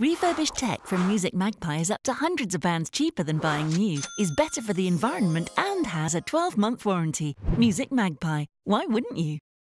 Refurbished tech from Music Magpie is up to hundreds of pounds cheaper than buying new, is better for the environment, and has a 12 month warranty. Music Magpie. Why wouldn't you?